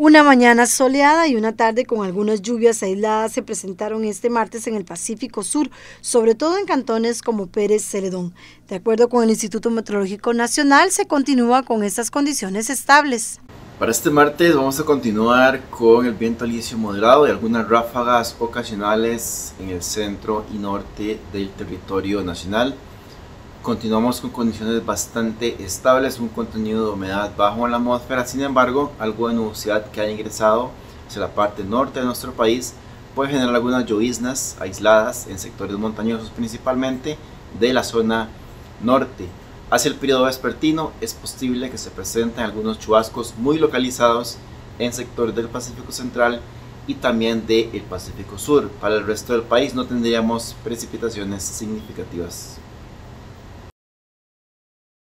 Una mañana soleada y una tarde con algunas lluvias aisladas se presentaron este martes en el Pacífico Sur, sobre todo en cantones como Pérez Celedón. De acuerdo con el Instituto Meteorológico Nacional, se continúa con estas condiciones estables. Para este martes vamos a continuar con el viento alisio moderado y algunas ráfagas ocasionales en el centro y norte del territorio nacional. Continuamos con condiciones bastante estables, un contenido de humedad bajo en la atmósfera, sin embargo, algo de nubosidad que ha ingresado hacia la parte norte de nuestro país puede generar algunas lloviznas aisladas en sectores montañosos principalmente de la zona norte. Hacia el periodo vespertino es posible que se presenten algunos chubascos muy localizados en sectores del Pacífico Central y también del Pacífico Sur. Para el resto del país no tendríamos precipitaciones significativas.